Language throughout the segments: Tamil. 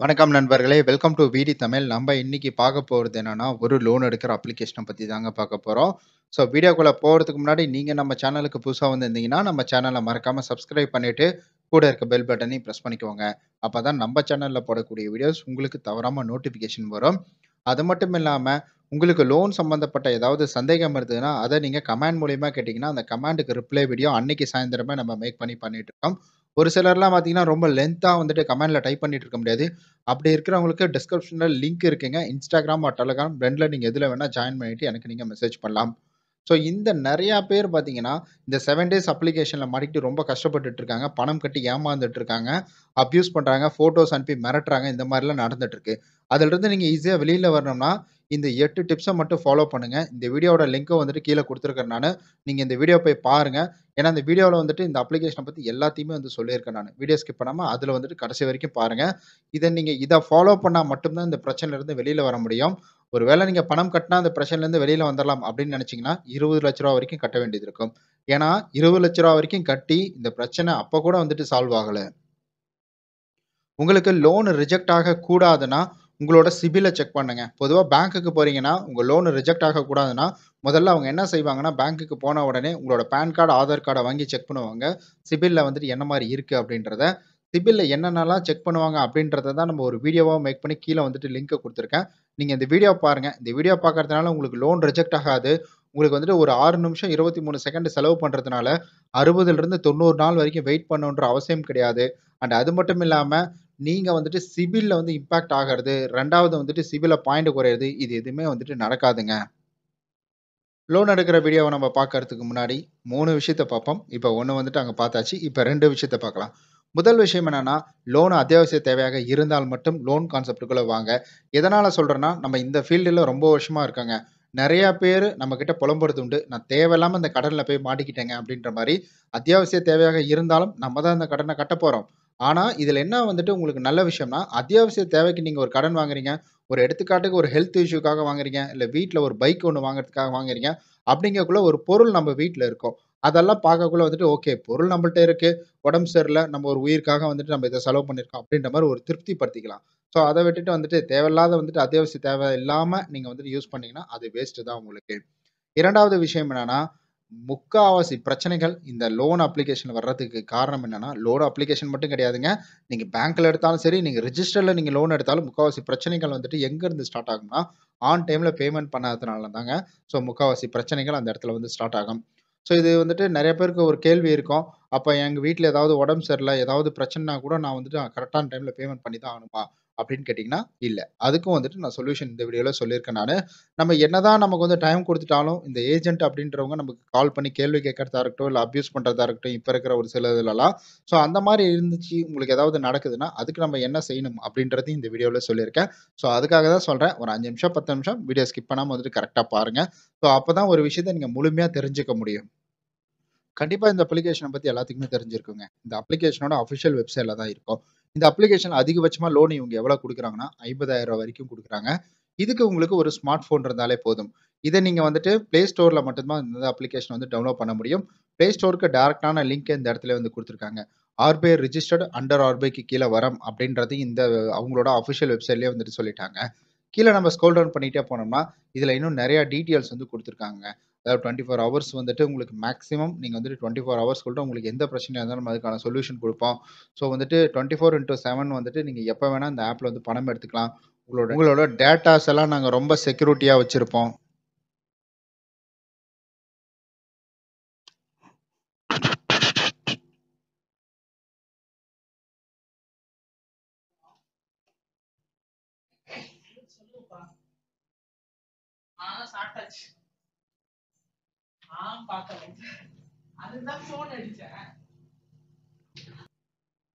வணக்கம் நண்பர்களே! வெல்கம் டூ விடி தமிழ். நம்ம இன்னைக்கு பார்க்க போகிறது என்னன்னா, ஒரு லோன் எடுக்கிற அப்ளிகேஷனை பற்றி தாங்க பார்க்க போகிறோம் ஸோ வீடியோக்குள்ளே போகிறதுக்கு முன்னாடி நீங்கள் நம்ம சேனலுக்கு புதுசாக வந்திருந்தீங்கன்னா, நம்ம சேனலை மறக்காமல் சப்ஸ்கிரைப் பண்ணிவிட்டு கூட இருக்க பெல் பட்டனையும் ப்ரெஸ் பண்ணிக்கோங்க. அப்போ தான் நம்ம சேனலில் போடக்கூடிய வீடியோஸ் உங்களுக்கு தவறாமல் நோட்டிஃபிகேஷன் வரும். அது மட்டும் இல்லாமல் உங்களுக்கு லோன் சம்மந்தப்பட்ட ஏதாவது சந்தேகம் இருந்ததுன்னா, அதை நீங்கள் கமெண்ட் மூலியமாக கேட்டிங்கன்னா அந்த கமெண்டுக்கு ரிப்ளை வீடியோ அன்னைக்கு சாயந்தரமே நம்ம மேக் பண்ணி பண்ணிகிட்ருக்கோம் ஒரு சிலர்லாம் பார்த்தீங்கன்னா, ரொம்ப லென்த்தா வந்துட்டு கமெண்ட்ல டைப் பண்ணிட்டு இருக்க முடியாது. அப்படி இருக்கிறவங்களுக்கு டிஸ்கிரிப்ஷன்ல லிங்க் இருக்குங்க. Instagram ஆர் Telegram 2ல நீங்க எதுல வேணா ஜாயின் பண்ணிட்டு எனக்கு நீங்க மெசேஜ் பண்ணலாம். ஸோ இந்த நிறையா பேர் பார்த்தீங்கன்னா, இந்த 7 டேஸ் அப்ளிகேஷன்ல மாட்டிக்கிட்டு ரொம்ப கஷ்டப்பட்டுட்டு இருக்காங்க. பணம் கட்டி ஏமாந்துட்டு இருக்காங்க. அப்யூஸ் பண்றாங்க. ஃபோட்டோஸ் அனுப்பி மிரட்டுறாங்க. இந்த மாதிரிலாம் நடந்துட்டு இருக்கு. அதிலிருந்து நீங்க ஈஸியா வெளில வரணும்னா, இந்த எட்டு டிப்ஸை மட்டும் ஃபாலோ பண்ணுங்கள் இந்த வீடியோட லிங்க்கை வந்துட்டு கீழே கொடுத்துருக்கேன் நான். நீங்கள் இந்த வீடியோ போய் பாருங்கள் ஏன்னா, இந்த வீடியோவில் வந்துட்டு இந்த அப்ளிகேஷனை பற்றி எல்லாத்தையுமே வந்து சொல்லியிருக்கேன் நான். வீடியோ ஸ்கிப் பண்ணாமல் அதில் வந்துட்டு கடைசி வரைக்கும் பாருங்கள் இதை நீங்கள் இதை ஃபாலோ பண்ணால் மட்டும்தான் இந்த பிரச்சனையிலேருந்து வெளியில் வர முடியும். ஒரு வேளை நீங்கள் பணம் கட்டினா அந்த பிரச்சனைலேருந்து வெளியில் வந்துடலாம் அப்படின்னு நினச்சிங்கன்னா இருபது லட்ச ரூபா வரைக்கும் கட்ட வேண்டியது இருக்கும். ஏன்னா, இருபது லட்ச ரூபா வரைக்கும் கட்டி இந்த பிரச்சனை அப்போ கூட வந்துட்டு சால்வ் ஆகலை. உங்களுக்கு லோன் ரிஜெக்ட் ஆகக்கூடாதுன்னா, உங்களோட சிபிலை செக் பண்ணுங்க. பொதுவாக பேங்க்குக்கு போறீங்கன்னா, உங்கள் லோன் ரிஜெக்ட் ஆகக்கூடாதுன்னா, முதல்ல அவங்க என்ன செய்வாங்கன்னா, பேங்க்குக்கு போன உடனே உங்களோட பேன் கார்டு, ஆதார் கார்டை வாங்கி செக் பண்ணுவாங்க. சிபிலில் வந்துட்டு என்ன மாதிரி இருக்குது அப்படின்றத. சிபிலில் என்னென்னலாம் செக் பண்ணுவாங்க அப்படின்றத தான் நம்ம ஒரு வீடியோவாக மேக் பண்ணி கீழே வந்துட்டு லிங்க்கை கொடுத்துருக்கேன் நீங்கள் இந்த வீடியோ பாருங்கள் இந்த வீடியோ பார்க்கறதுனால உங்களுக்கு லோன் ரிஜெக்ட் ஆகாது. உங்களுக்கு வந்துட்டு ஒரு ஆறு நிமிஷம் 23 செகண்ட் செலவு பண்ணுறதுனால அறுபதுலேருந்து தொண்ணூறு நாள் வரைக்கும் வெயிட் பண்ணணுன்ற அவசியம் கிடையாது. அண்ட் அது மட்டும் இல்லாமல் நீங்கள் வந்துட்டு சிபிலில் வந்து இம்பாக்ட் ஆகிறது ரெண்டாவது வந்துட்டு சிபிலில் பாயிண்ட் குறையிறது இது எதுவுமே வந்துட்டு நடக்காதுங்க. லோன் எடுக்கிற வீடியோவை நம்ம பார்க்கறதுக்கு முன்னாடி மூணு விஷயத்த பார்ப்போம். இப்போ ஒன்று வந்துட்டு அங்கே பார்த்தாச்சு. இப்போ ரெண்டு விஷயத்த பார்க்கலாம். முதல் விஷயம் என்னென்னா லோன் அத்தியாவசிய தேவையாக இருந்தால் மட்டும் லோன் கான்செப்டுக்குள்ளே வாங்க. எதனால் சொல்கிறேன்னா நம்ம இந்த ஃபீல்டில் ரொம்ப வருஷமாக இருக்காங்க நிறையா பேர் நம்மக்கிட்ட புலம்புறது உண்டு. நான் தேவையில்லாமல் இந்த கடனில் போய் மாட்டிக்கிட்டேங்க அப்படின்ற மாதிரி அத்தியாவசிய தேவையாக இருந்தாலும் நம்ம தான் இந்த கடனை கட்டப் போகிறோம் ஆனா, இதில் என்ன வந்துட்டு உங்களுக்கு நல்ல விஷயம்னா, அத்தியாவசிய தேவைக்கு நீங்க ஒரு கடன் வாங்குறீங்க. ஒரு எடுத்துக்காட்டுக்கு ஒரு ஹெல்த் இஷ்யூக்காக வாங்குறீங்க. இல்ல வீட்ல ஒரு பைக் ஒண்ணு வாங்குறதுக்காக வாங்குறீங்க. அப்படிங்கக்குள்ள ஒரு பொருள் நம்ம வீட்ல இருக்கும். அதெல்லாம் பார்க்கக்குள்ள வந்துட்டு ஓகே பொருள் நம்மள்ட்ட இருக்கு. உடம்பு சரியில்ல. நம்ம ஒரு உயிருக்காக வந்துட்டு நம்ம இத செலவு பண்ணியிருக்கோம் அப்படின்ற மாரி ஒரு திருப்தி படுத்திக்கலாம். ஸோ அத விட்டுட்டு வந்துட்டு தேவையில்லாத வந்துட்டு அத்தியாவசிய தேவை இல்லாம நீங்க வந்துட்டு யூஸ் பண்ணீங்கன்னா, அது வேஸ்ட்டு தான் உங்களுக்கு. 2வது விஷயம் என்னன்னா, முக்காவாசி பிரச்சனைகள் இந்த லோன் அப்ளிகேஷன் வர்றதுக்கு காரணம் என்னன்னா, லோன் அப்ளிகேஷன் மட்டும் கிடையாதுங்க. நீங்க பேங்க்ல எடுத்தாலும் சரி, நீங்க ரிஜிஸ்டர்ல நீங்க லோன் எடுத்தாலும் முக்காவாசி பிரச்சனைகள் வந்துட்டு எங்கேருந்து ஸ்டார்ட் ஆகும்னா, ஆன் டைம்ல பேமெண்ட் பண்ணாததுனால தாங்க. ஸோ முக்காவாசி பிரச்சனைகள் அந்த இடத்துல வந்து ஸ்டார்ட் ஆகும். ஸோ இது வந்துட்டு நிறைய பேருக்கு ஒரு கேள்வி இருக்கும். அப்போ எங்கள் வீட்டில் ஏதாவது உடம்பு சரியில்லை ஏதாவது பிரச்சனைனா கூட நான் வந்துட்டு கரெக்டான டைமில் பேமெண்ட் பண்ணி தான் ஆகணுமா? அப்படின்னு கேட்டிங்கன்னா இல்லை அதுக்கும் வந்துட்டு நான் சொல்யூஷன் இந்த வீடியோவில் சொல்லியிருக்கேன் நான் நம்ம என்னதான் நமக்கு வந்து டைம் கொடுத்துட்டாலும் இந்த ஏஜென்ட் அப்படின்றவங்க நமக்கு கால் பண்ணி கேள்வி கேட்கறதா இருக்கட்டும், இல்லை அப்யூஸ் பண்ணுறதா இருக்கட்டும், இப்போ இருக்கிற ஒரு சில இதுலலாம். ஸோ அந்த மாதிரி இருந்துச்சு, உங்களுக்கு ஏதாவது நடக்குதுன்னா, அதுக்கு நம்ம என்ன செய்யணும் அப்படின்றதையும் இந்த வீடியோவில் சொல்லியிருக்கேன். ஸோ அதுக்காக தான் சொல்கிறேன் ஒரு அஞ்சு நிமிஷம், 10 நிமிஷம் வீடியோ ஸ்கிப் பண்ணாமல் வந்துட்டு கரெக்டாக பாருங்கள் ஸோ அப்பதான் ஒரு விஷயத்தை நீங்கள் முழுமையாக தெரிஞ்சுக்க முடியும். கண்டிப்பாக இந்த அப்ளிகேஷனை பற்றி எல்லாத்துக்குமே தெரிஞ்சிருக்குங்க. இந்த அப்ளிகேஷனோட அஃபிஷியல் வெப்சைட்டில் தான் இருக்கும். இந்த அப்ளிகேஷன் அதிகபட்சமாக லோன் இவங்க எவ்வளோ கொடுக்குறாங்கன்னா ஐம்பதாயிரம் ரூபா வரைக்கும் கொடுக்குறாங்க இதுக்கு உங்களுக்கு ஒரு ஸ்மார்ட் ஃபோன் இருந்தாலே போதும். இதை நீங்கள் வந்துட்டு ப்ளே ஸ்டோரில் மட்டும்தான் இந்த அப்ளிகேஷன் வந்து டவுன்லோட் பண்ண முடியும். ப்ளே ஸ்டோருக்கு டேரெக்டான லிங்க் இந்த இடத்துல வந்து கொடுத்துருக்காங்க ஆர்பிஐ ரிஜிஸ்டர்டு அண்டர் ஆர்பிஐக்கு கீழே வரம் அப்படின்றது இந்த அவங்களோட அஃபிஷியல் வெப்சைட்லேயே வந்துட்டு சொல்லிட்டாங்க. கீழே நம்ம ஸ்கோல் டவுன் பண்ணிகிட்டே போனோம்னா, இதில் இன்னும் நிறையா டீட்டெயில்ஸ் வந்து கொடுத்துருக்காங்க அதாவது 24 ஹவர்ஸ் வந்துட்டு உங்களுக்கு மேக்ஸிமம் நீங்கள் வந்துட்டு 24 ஹவர்ஸ்க்குள்ள உங்களுக்கு எந்த பிரச்சனையாக இருந்தாலும் நம்ம அதுக்கான சொல்யூஷன் கொடுப்போம் ஸோ வந்துட்டு 24/7 வந்துட்டு நீங்கள் எப்போ வேணால் இந்த ஆப்பில் வந்து பணம் எடுத்துக்கலாம். உங்களோட உங்களோட டேட்டாஸ் எல்லாம் நாங்கள் ரொம்ப செக்யூரிட்டியாக வச்சுருப்போம் சாப்பிட்டாச்சு.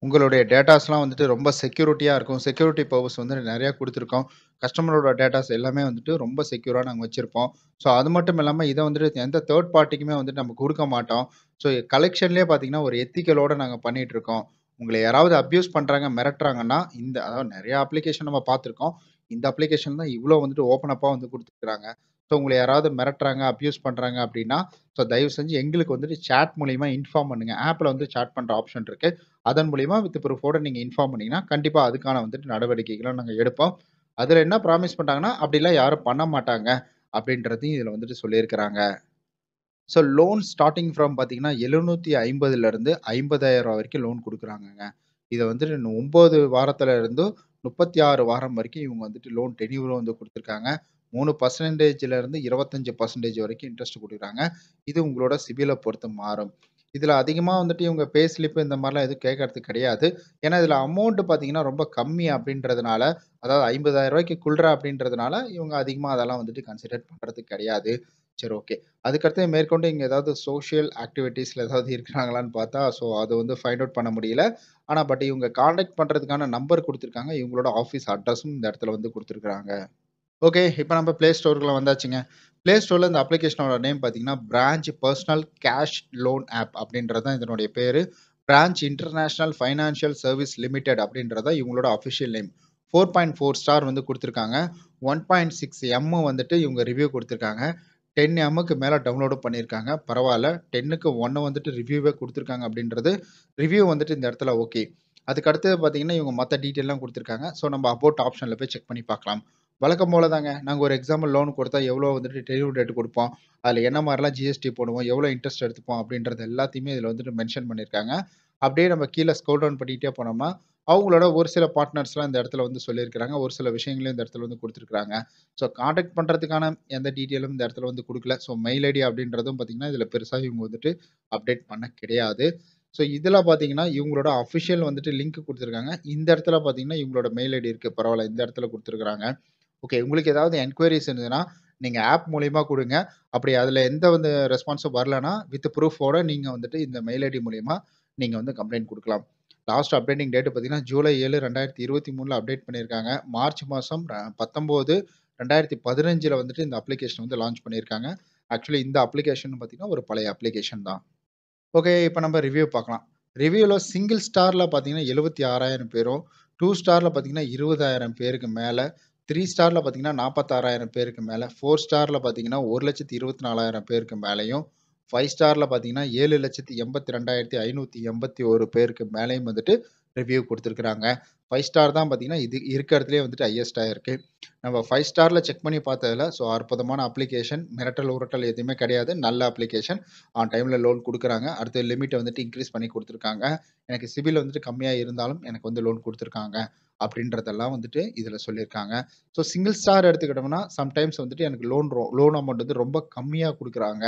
உங்களுடைய டேட்டாஸ்லாம் வந்துட்டு ரொம்ப செக்யூரிட்டியா இருக்கும். செக்யூரிட்டி பர்பஸ் வந்து நிறையா கொடுத்துருக்கோம் கஸ்டமரோட டேட்டாஸ் எல்லாமே வந்துட்டு ரொம்ப செக்யூரா நாங்கள் வச்சிருப்போம். ஸோ அது மட்டும் இல்லாம இதை வந்துட்டு எந்த தேர்ட் பார்ட்டிக்குமே வந்துட்டு நம்ம கொடுக்க மாட்டோம். ஸோ கலெக்ஷன்லயே பார்த்தீங்கன்னா, ஒரு எத்திக்கலோட நாங்க பண்ணிட்டு இருக்கோம். யாராவது அப்யூஸ் பண்றாங்க, மிரட்டுறாங்கன்னா, இந்த அதாவது நிறையா அப்ளிகேஷன் நம்ம பார்த்துருக்கோம். இந்த அப்ளிகேஷன் தான் இவ்வளோ வந்துட்டு ஓப்பன் அப்பாக வந்து கொடுத்துருக்குறாங்க ஸோ உங்களை யாராவது மிரட்டுறாங்க, அப்யூஸ் பண்ணுறாங்க அப்படின்னா, ஸோ தயவு செஞ்சு எங்களுக்கு வந்துட்டு சாட் மூலிமா இன்ஃபார்ம் பண்ணுங்கள் ஆப்பில் வந்து சாட் பண்ணுற ஆப்ஷன் இருக்குது அதன் மூலிமா வித் ப்ரூஃபோட நீங்கள் இன்ஃபார்ம் பண்ணீங்கன்னா, கண்டிப்பாக அதுக்கான வந்துட்டு நடவடிக்கைகளும் நாங்கள் எடுப்போம். அதில் என்ன ப்ராமிஸ் பண்றாங்கன்னா, அப்படிலாம் யாரும் பண்ண மாட்டாங்க அப்படின்றதையும் இதில் வந்துட்டு சொல்லியிருக்கிறாங்க. ஸோ லோன் ஸ்டார்டிங் ஃப்ரம் பார்த்தீங்கன்னா, எழுநூற்றி ஐம்பதுலேருந்து ஐம்பதாயிரம் ரூபா வரைக்கும் லோன் கொடுக்குறாங்கங்க இதை வந்துட்டு ஒம்பது வாரத்துல இருந்து 36 வாரம் வரைக்கும் இவங்க வந்துட்டு லோன் டென்யூர் வந்து கொடுத்துருக்காங்க மூணு பர்சன்டேஜ்லேருந்து இருபத்தஞ்சி பர்சன்டேஜ் வரைக்கும் இன்ட்ரெஸ்ட் கொடுக்குறாங்க இது உங்களோட சிபிலை பொறுத்து மாறும். இதில் அதிகமாக வந்துட்டு இவங்க பே ஸ்லிப்பு இந்த மாதிரிலாம் எதுவும் கேட்கறது கிடையாது. ஏன்னா இதில் அமௌண்ட்டு பார்த்தீங்கன்னா, ரொம்ப கம்மி அப்படின்றதுனால, அதாவது ஐம்பதாயிரம் ரூபாய்க்கு குள்ற அப்படின்றதுனால, இவங்க அதிகமாக அதெல்லாம் வந்துட்டு கன்சிடர் பண்ணுறது கிடையாது. சரி ஓகே. அதுக்கடுத்து மேற்கொண்டு இங்க ஏதாவது சோசியல் ஆக்டிவிட்டீஸ்ல ஏதாவது இருக்கிறாங்களான்னு பார்த்தா, ஸோ அது வந்து ஃபைண்ட் அவுட் பண்ண முடியல. ஆனா பட் இவங்க கான்டாக்ட் பண்றதுக்கான நம்பர் கொடுத்துருக்காங்க இவங்களோட ஆஃபீஸ் அட்ரஸும் இந்த இடத்துல வந்து குடுத்துருக்காங்க. ஓகே. இப்ப நம்ம Play Storeக்குள்ள வந்தாச்சுங்க. Play Storeல இந்த அப்ளிகேஷனோட நேம் பார்த்தீங்கன்னா, Branch personal cash loan app அப்படின்றது தான் இதனுடைய பேரு. Branch international financial service limited அப்படின்றது தான் இவங்களோட அஃபிஷியல் நேம். 4.4 ஸ்டார் வந்து குடுத்துருக்காங்க. 1.6 எம் வந்துட்டு இவங்க ரிவ்யூ கொடுத்துருக்காங்க 10 எம்முக்கு மேலே டவுன்லோடும் பண்ணியிருக்காங்க. பரவாயில்ல டென்னுக்கு ஒன்று வந்துட்டு ரிவ்யூவே கொடுத்துருக்காங்க அப்படின்றது, ரிவ்யூ வந்துட்டு இந்த இடத்துல ஓகே. அதுக்கு அடுத்தது பார்த்தீங்கன்னா, இவங்க மற்ற டீட்டெயிலாம் கொடுத்துருக்காங்க ஸோ நம்ம அபோட் ஆப்ஷனில் போய் செக் பண்ணி பார்க்கலாம். வழக்கம் போல தாங்க. நாங்கள் ஒரு எக்ஸாம்பிள் லோன் கொடுத்தா எவ்வளோ வந்துட்டு டெலிவரி டேட் கொடுப்போம் அதில் என்ன மாதிரிலாம் ஜிஎஸ்டி போடுவோம், எவ்வளோ இன்ட்ரெஸ்ட் எடுத்துப்போம் அப்படின்றது எல்லாத்தையுமே இதில் வந்துட்டு மென்ஷன் பண்ணியிருக்காங்க. அப்படியே நம்ம கீழே ஸ்கோல் டவுன் பண்ணிகிட்டே போனோம்னா, அவங்களோட ஒரு சில பார்ட்னர்ஸ்லாம் இந்த இடத்துல வந்து சொல்லியிருக்கிறாங்க. ஒரு சில விஷயங்களையும் இந்த இடத்துல வந்து கொடுத்துருக்குறாங்க ஸோ காண்டாக்ட் பண்ணுறதுக்கான எந்த டீட்டெயிலும் இந்த இடத்துல வந்து கொடுக்கல ஸோ மெயில் ஐடி அப்படின்றதும் பார்த்தீங்கன்னா, இதில் பெருசாக இவங்க வந்துட்டு அப்டேட் பண்ண கிடையாது. ஸோ இதில் பார்த்தீங்கன்னா, இவங்களோட அஃபிஷியல் வந்துட்டு லிங்க் கொடுத்துருக்காங்க இந்த இடத்துல பார்த்தீங்கன்னா, இவங்களோட மெயில் ஐடி இருக்குது பரவாயில்ல இந்த இடத்துல கொடுத்துருக்குறாங்க ஓகே. உங்களுக்கு ஏதாவது என்கொயரிஸ் இருந்ததுன்னா, நீங்கள் ஆப் மூலியமாக கொடுங்க அப்படி அதில் எந்த வந்து ரெஸ்பான்ஸும் வரலன்னா, வித் ப்ரூஃபோட நீங்கள் வந்துட்டு இந்த மெயில் ஐடி மூலியமா நீங்கள் வந்து கம்ப்ளைண்ட் கொடுக்கலாம் லாஸ்ட் அப்டேட்டிங் டேட் பார்த்தீங்கன்னா, ஜூலை 7, 2023ல அப்டேட் பண்ணியிருக்காங்க. மார்ச் மாதம் பத்தொம்போது ரெண்டாயிரத்தி பதினஞ்சில் வந்துட்டு இந்த அப்ளிகேஷன் வந்து லான்ச் பண்ணியிருக்காங்க. ஆக்சுவலி இந்த அப்ளிகேஷன் பார்த்தீங்கன்னா, ஒரு பழைய அப்ளிகேஷன் தான். ஓகே. இப்போ நம்ம ரிவ்யூ பார்க்கலாம். ரிவ்யூவில் சிங்கிள் ஸ்டாரில் பார்த்தீங்கன்னா, 76,000 பேரும், டூ ஸ்டாரில் பார்த்தீங்கன்னா, 20,000 பேருக்கு மேலே த்ரீ ஸ்டாரில் பார்த்தீங்கன்னா, 46,000 பேருக்கு மேலே ஃபோர் ஸ்டாரில் பார்த்தீங்கன்னா, 1,24,000 பேருக்கு மேலேயும் ஃபைவ் ஸ்டாரில் பார்த்தீங்கன்னா, 7,82,581 பேருக்கு மேலேயும் வந்துட்டு ரிவ்யூ கொடுத்துருக்குறாங்க ஃபைவ் ஸ்டார் தான் பார்த்தீங்கன்னா, இது இருக்கிறதுலயே வந்துட்டு ஹையஸ்ட்டாக இருக்குது நம்ம ஃபைவ் ஸ்டாரில் செக் பண்ணி பார்த்ததில் ஸோ அற்புதமான அப்ளிகேஷன். மிரட்டல், உரட்டல் எதுவுமே கிடையாது. நல்ல அப்ளிகேஷன். ஆன் டைமில் லோன் கொடுக்குறாங்க அடுத்து லிமிட்டை வந்துட்டு இன்க்ரீஸ் பண்ணி கொடுத்துருக்காங்க எனக்கு சிபில் வந்துட்டு கம்மியாக இருந்தாலும் எனக்கு வந்து லோன் கொடுத்துருக்காங்க அப்படின்றதெல்லாம் வந்துட்டு இதில் சொல்லியிருக்காங்க. ஸோ சிங்கிள் ஸ்டார் எடுத்துக்கிட்டோம்னா, சம்டைம்ஸ் வந்துட்டு எனக்கு லோன் ரொ லோன் அமௌண்ட் வந்து ரொம்ப கம்மியாக கொடுக்குறாங்க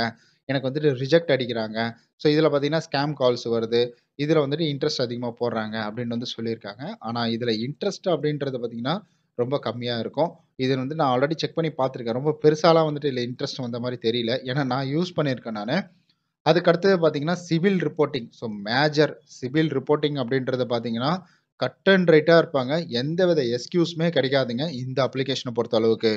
எனக்கு வந்துட்டு ரிஜெக்ட் அடிக்கிறாங்க. ஸோ இதில் பார்த்தீங்கன்னா, ஸ்கேம் கால்ஸ் வருது. இதில் வந்துட்டு இன்ட்ரெஸ்ட் அதிகமா போடுறாங்க அப்படின்னு வந்து சொல்லியிருக்காங்க. ஆனா இதில் இன்ட்ரெஸ்ட் அப்படின்றது பார்த்தீங்கன்னா, ரொம்ப கம்மியா இருக்கும். இது வந்து நான் ஆல்ரெடி செக் பண்ணி பார்த்துருக்கேன். ரொம்ப பெருசாலாம் வந்துட்டு இல்லை இன்ட்ரெஸ்ட் வந்த மாரி தெரியல. ஏன்னா நான் யூஸ் பண்ணியிருக்கேன் நானு. அதுக்கு அடுத்தது பார்த்தீங்கன்னா, CIBIL reporting. So major CIBIL reporting அப்படின்றது பார்த்தீங்கன்னா, கட் அண்ட் ரைட்டா இருப்பாங்க. எந்தவித எக்ஸ்கியூஸுமே கிடைக்காதுங்க. இந்த அப்ளிகேஷன பொறுத்த அளவுக்கு.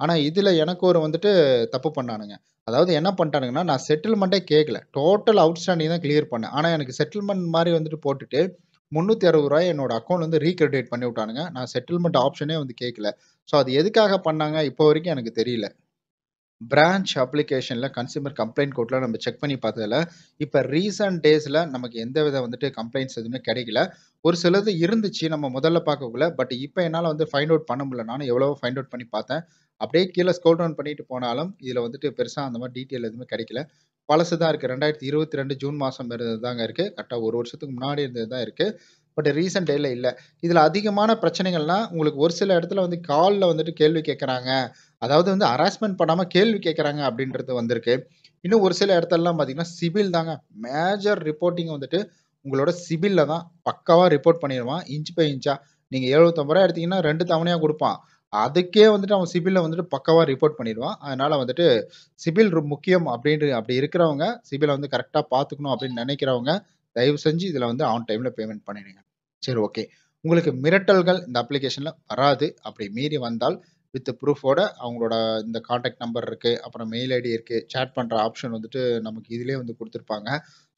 ஆனா இதுல எனக்கு ஒரு வந்துட்டு தப்பு பண்ணானுங்க. அதாவது என்ன பண்ணிட்டானுங்கன்னா, நான் செட்டில்மெண்ட்டே கேட்கல. டோட்டல் அவுட்ஸ்டாண்டிங் தான் கிளியர் பண்ணேன். ஆனா எனக்கு செட்டில்மெண்ட் மாரி வந்துட்டு போட்டுட்டு, ரூ. 360 என்னோட அக்கவுண்ட்ல இருந்து ரீகிரெடிட் பண்ணி விட்டானுங்க. நான் செட்டில்மெண்ட் ஆப்ஷனே வந்து கேட்கல. ஸோ அது எதுக்காக பண்ணாங்க இப்போ வரைக்கும் எனக்கு தெரியல. பிரான்ச் அப்ளிகேஷனில் கன்சியூமர் கம்ப்ளைண்ட் கோர்ட்டில் நம்ம செக் பண்ணி பார்த்ததில் இப்போ ரீசன்ட் டேஸில் நமக்கு எந்த வித வந்துட்டு கம்ப்ளைண்ட்ஸ் எதுவுமே கிடைக்கல. ஒரு சிலது இருந்துச்சு நம்ம முதல்ல பார்க்கக்குள்ள. பட் இப்போ என்னால் வந்து ஃபைண்ட் அவுட் பண்ண முடியல. நானும் எவ்வளோ ஃபைண்ட் அவுட் பண்ணி பார்த்தேன். அப்படியே கீழே ஸ்கோல் டவுன் பண்ணிட்டு போனாலும், இதில் வந்துட்டு பெருசாக அந்த மாதிரி டீட்டெயில் எதுவுமே கிடைக்கல. பழசு தான் இருக்குது ரெண்டாயிரத்து இருபத்தி ரெண்டு ஜூன் மாதம் இருந்தது தாங்க இருக்குது கரெக்டாக ஒரு வருஷத்துக்கு முன்னாடி இருந்தது தான் இருக்குது பட் ரீசன்ட் டேயில் இல்லை இதில் அதிகமான பிரச்சனைகள்னா, உங்களுக்கு ஒரு சில இடத்துல வந்து காலில் வந்துட்டு கேள்வி கேட்குறாங்க அதாவது வந்து ஹராஸ்மெண்ட் பண்ணாமல் கேள்வி கேட்குறாங்க அப்படின்றது வந்திருக்கு. இன்னும் ஒரு சில இடத்துலலாம் பார்த்தீங்கன்னா, சிபில் தாங்க. மேஜர் ரிப்போர்ட்டிங் வந்துட்டு உங்களோட சிபிலில் தான் பக்காவாக ரிப்போர்ட் பண்ணிடுவான் இன்ச் பை இன்ச்சாக நீங்கள் எழுபத்தொம்பது ரூபா எடுத்தீங்கன்னா ரெண்டு தவணையாக கொடுப்பான் அதுக்கே வந்துட்டு அவன் சிபிலில் வந்துட்டு பக்காவாக ரிப்போர்ட் பண்ணிடுவான் அதனால் வந்துட்டு சிபில் முக்கியம் அப்படின்னு அப்படி இருக்கிறவங்க, சிபிலை வந்து கரெக்டாக பார்த்துக்கணும் அப்படின்னு நினைக்கிறவங்க, தயவு செஞ்சு இதில் வந்து ஆன் டைமில் பேமெண்ட் பண்ணிடுங்க. சரி ஓகே. உங்களுக்கு மிரட்டல்கள் இந்த அப்ளிகேஷனில் வராது. அப்படி மீறி வந்தால் வித் ப்ரூஃபோட அவங்களோட இந்த காண்டாக்ட் நம்பர் இருக்குது அப்புறம் மெயில் ஐடி இருக்குது சேட் பண்ணுற ஆப்ஷன் வந்துட்டு நமக்கு இதிலே வந்து கொடுத்துருப்பாங்க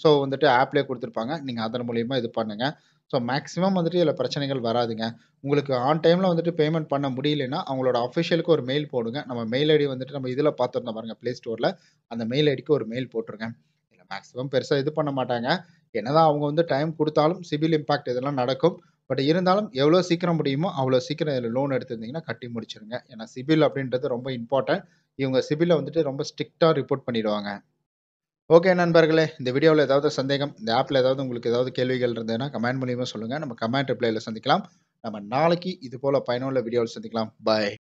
ஸோ வந்துட்டு ஆப்லேயே கொடுத்துருப்பாங்க நீங்கள் அதன் மூலயமா இது பண்ணுங்கள் ஸோ மேக்ஸிமம் வந்துட்டு இதில் பிரச்சனைகள் வராதுங்க. உங்களுக்கு ஆன் டைமில் வந்துட்டு பேமெண்ட் பண்ண முடியலைன்னா, அவங்களோட அஃபிஷியலுக்கு ஒரு மெயில் போடுங்க. நம்ம மெயில் ஐடி வந்துட்டு நம்ம இதில் பார்த்துருந்தோம் பாருங்கள் ப்ளே ஸ்டோரில் அந்த மெயில் ஐடிக்கு ஒரு மெயில் போட்டுருங்க. இல்லை மேக்ஸிமம் பெருசாக இது பண்ண மாட்டாங்க. என்னதான் அவங்க வந்து டைம் கொடுத்தாலும் சிவில் இம்பாக்ட் இதெல்லாம் நடக்கும். பட் இருந்தாலும் எவ்வளோ சீக்கிரம் முடியுமோ, அவ்வளோ சீக்கிரம் இதில் லோன் எடுத்திருந்தீங்கன்னா கட்டி முடிச்சிருங்க ஏன்னா சிபில் அப்படின்றது ரொம்ப இம்பார்ட்டன்ட். இவங்க சிபில வந்துட்டு ரொம்ப ஸ்ட்ரிக்டாக ரிப்போர்ட் பண்ணிடுவாங்க. ஓகே நண்பர்களே, இந்த வீடியோவில் ஏதாவது சந்தேகம், இந்த ஆப்பில் ஏதாவது உங்களுக்கு ஏதாவது கேள்விகள் இருந்ததுன்னா கமெண்ட் மூலியமாக சொல்லுங்கள் நம்ம கமெண்ட் ரிப்ளைல சந்திக்கலாம். நம்ம நாளைக்கு இது போல் பயனுள்ள வீடியோவில் சந்திக்கலாம். பாய்.